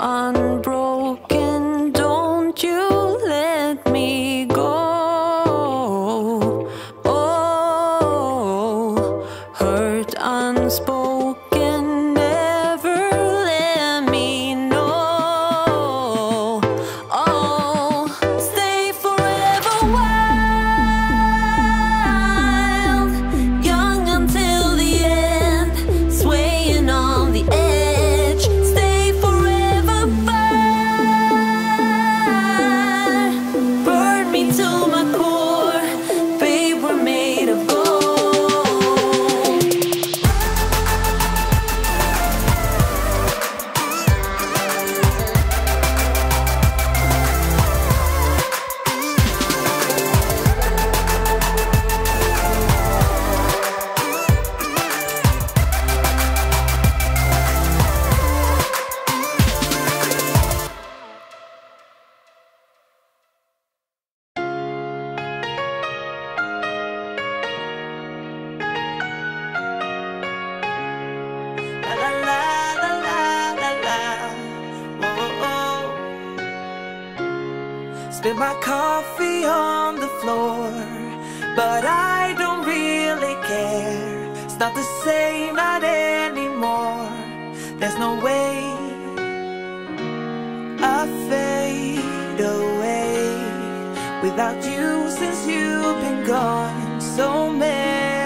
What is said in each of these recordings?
I wanna since you've been gone, so I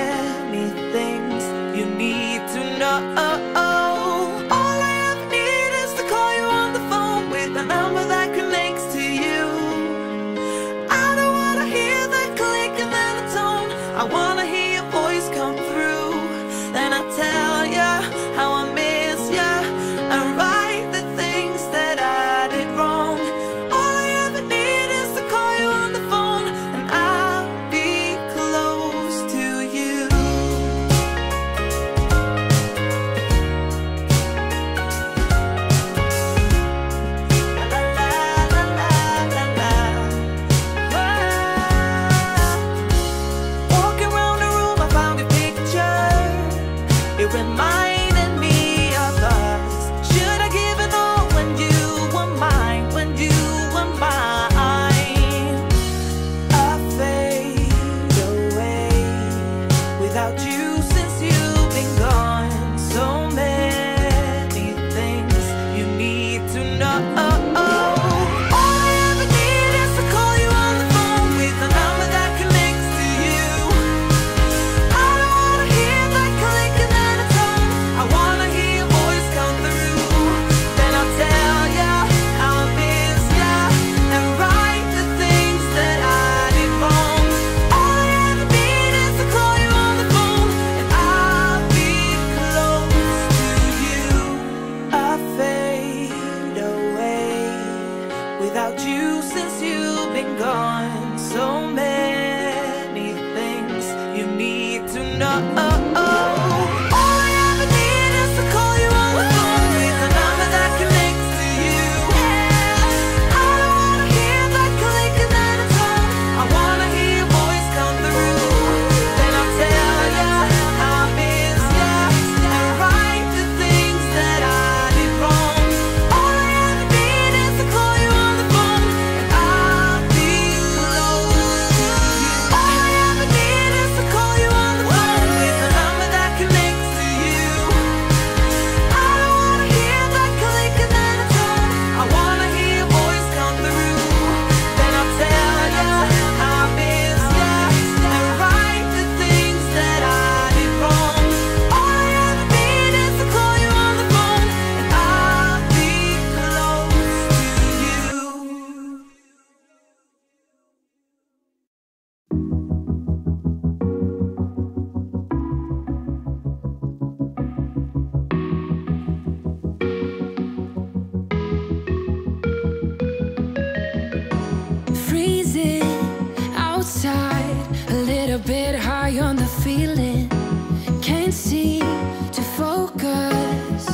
to focus.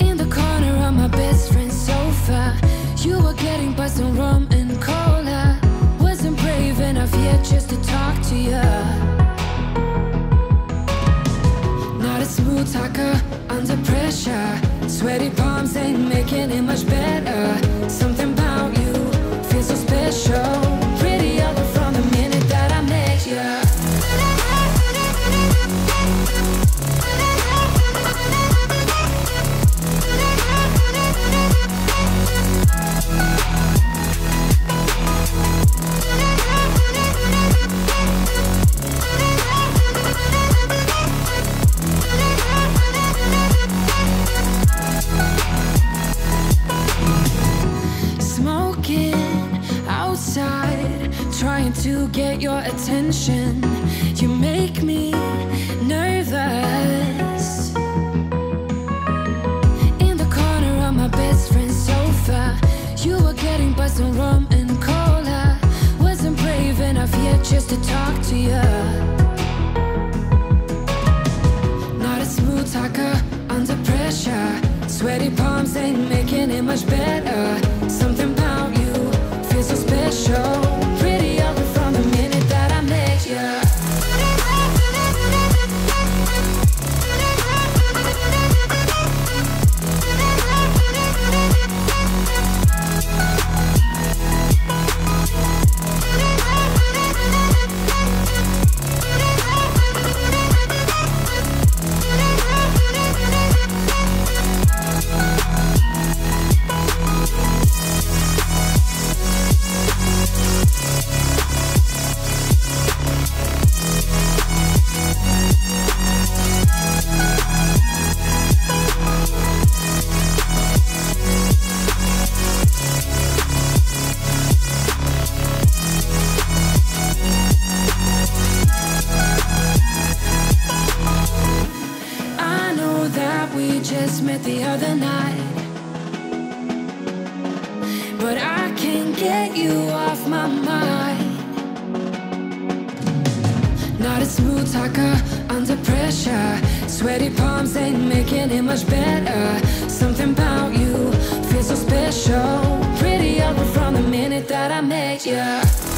In the corner of my best friend's sofa You were getting buzzed on rum and cola. Wasn't brave enough yet just to talk to you. Not a smooth talker under pressure. Sweaty palms ain't making it much better. Something about you feels so special. attention. You make me nervous. In the corner of my best friend's sofa, you were getting buzzed on rum and cola. Wasn't brave enough yet just to talk to you. Not a smooth talker under pressure. Sweaty palms ain't making it much better. we just met the other night. But I can't get you off my mind. Not a smooth talker under pressure. Sweaty palms ain't making it much better. Something about you feels so special. Pretty over from the minute that I met you.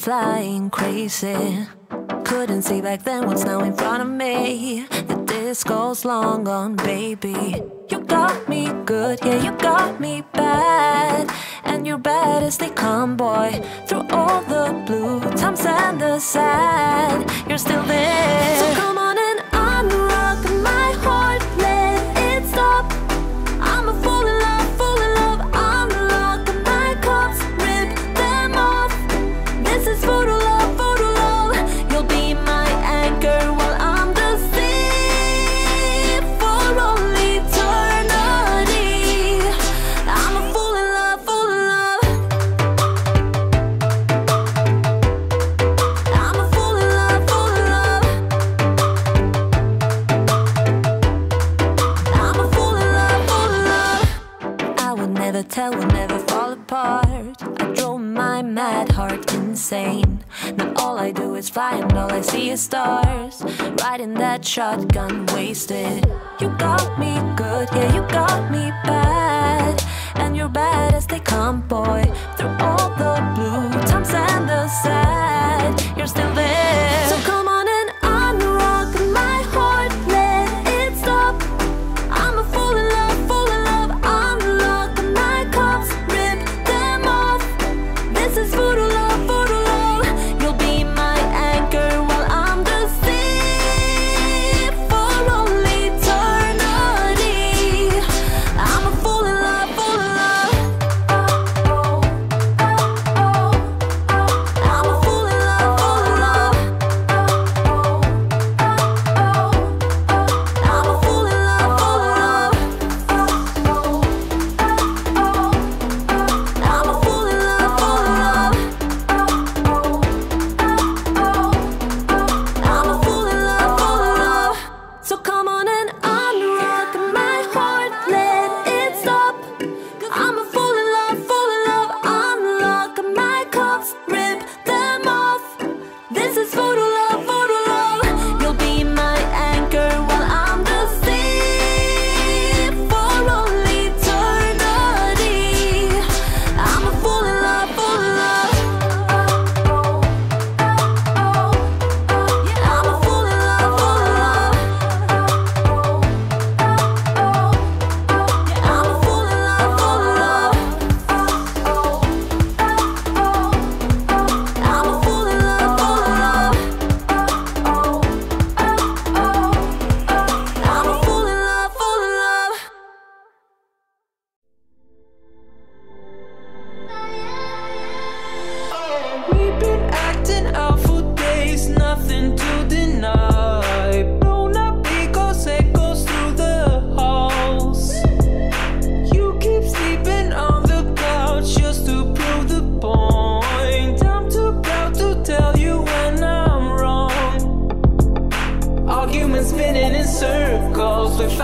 flying crazy. Couldn't see back then what's now in front of me. The disco's long gone, baby. You got me good, yeah, you got me bad. And you're bad as they come, boy. Through all the blue times and the sad, you're still there. So come on. the tell will never fall apart. I drove my mad heart insane. Now all I do is fly and all I see is stars. Riding that shotgun wasted. You got me good, yeah, you got me bad. And you're bad as they come, boy. Through all the blue times and the sad, you're still there. So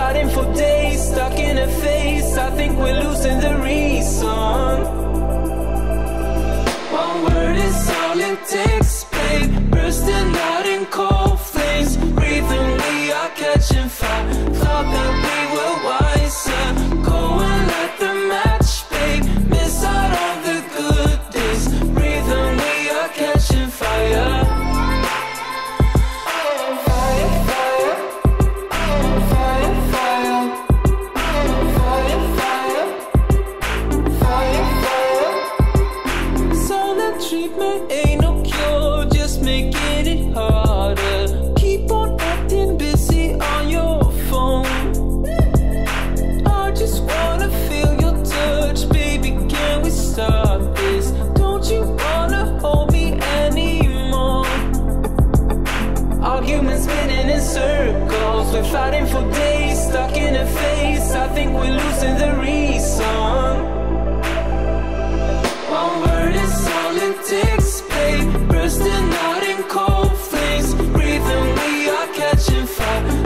starting for days. ain't no cure, just making it harder. Keep on acting busy on your phone. I just wanna feel your touch, baby. Can we stop this? Don't you wanna hold me anymore? Spinning in circles, we're fighting for days, stuck in a face. I think we're losing the reason. for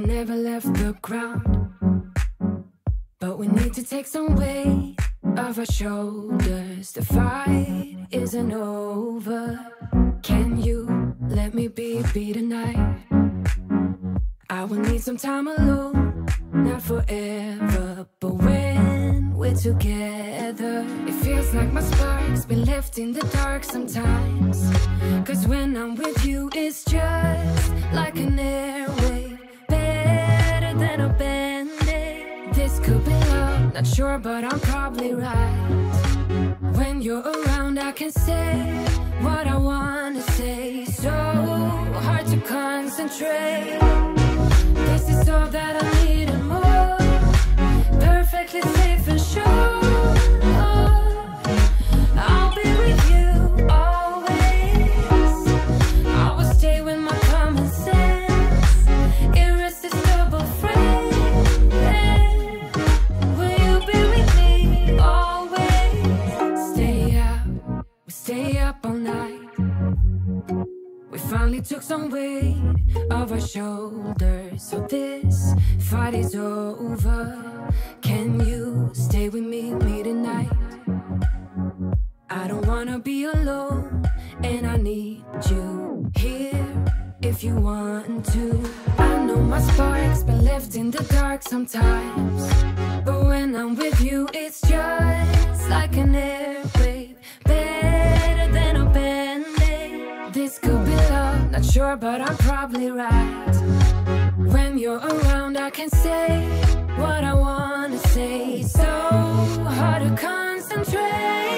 never left the ground. But we need to take some weight off our shoulders. The fight isn't over. Can you let me be be tonight? I will need some time alone, not forever, but when we're together, it feels like my spark's been left in the dark sometimes. Cause when I'm with you, it's just like an airwave, not sure, but I'm probably right. When you're around, I can say what I wanna say. So hard to concentrate. This is all that I need and more. Perfectly safe and sure. Took some weight off our shoulders. So this fight is over. Can you stay with me, me tonight? I don't wanna be alone, and I need you here if you want to. I know my spark's been left in the dark sometimes, but when I'm with you, it's just like an airwave, not sure, but I'm probably right. When you're around, I can say what I wanna say. So hard to concentrate.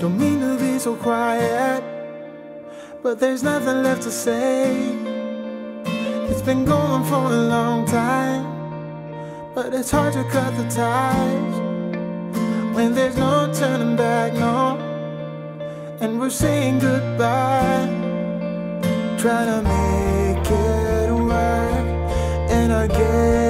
Don't mean to be so quiet, but there's nothing left to say. It's been going for a long time, but it's hard to cut the ties when there's no turning back, no. And we're saying goodbye, trying to make it work, and I gave